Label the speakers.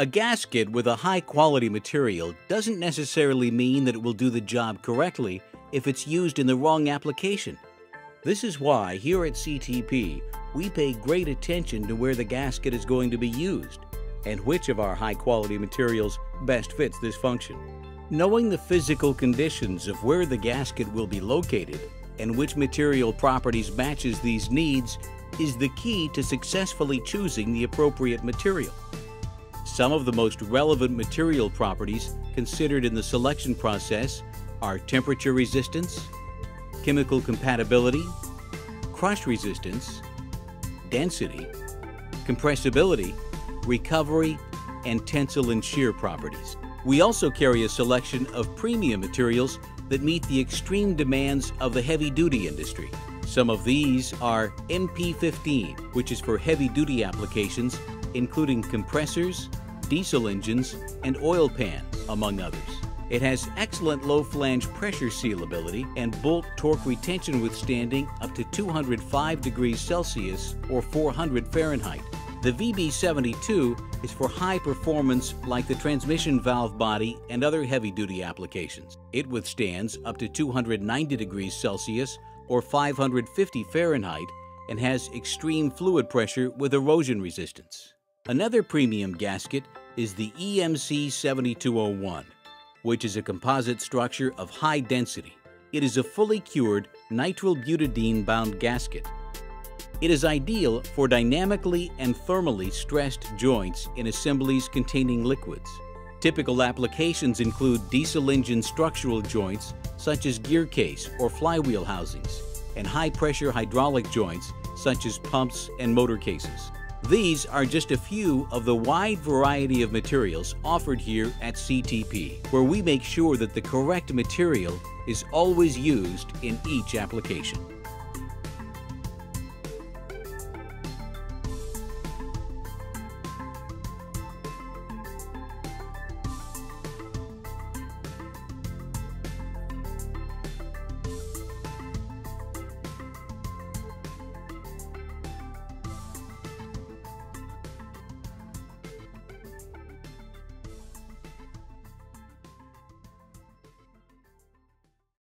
Speaker 1: A gasket with a high quality material doesn't necessarily mean that it will do the job correctly if it's used in the wrong application. This is why here at CTP we pay great attention to where the gasket is going to be used and which of our high quality materials best fits this function. Knowing the physical conditions of where the gasket will be located and which material properties matches these needs is the key to successfully choosing the appropriate material. Some of the most relevant material properties considered in the selection process are temperature resistance, chemical compatibility, crush resistance, density, compressibility, recovery, and tensile and shear properties. We also carry a selection of premium materials that meet the extreme demands of the heavy-duty industry. Some of these are MP15, which is for heavy-duty applications, including compressors, diesel engines, and oil pans, among others. It has excellent low flange pressure sealability and bolt torque retention withstanding up to 205 degrees Celsius or 400 Fahrenheit. The VB72 is for high performance like the transmission valve body and other heavy-duty applications. It withstands up to 290 degrees Celsius or 550 Fahrenheit and has extreme fluid pressure with erosion resistance. Another premium gasket is the EMC 7201, which is a composite structure of high density. It is a fully cured nitrile butadiene bound gasket it is ideal for dynamically and thermally stressed joints in assemblies containing liquids. Typical applications include diesel engine structural joints such as gear case or flywheel housings, and high-pressure hydraulic joints such as pumps and motor cases. These are just a few of the wide variety of materials offered here at CTP, where we make sure that the correct material is always used in each application.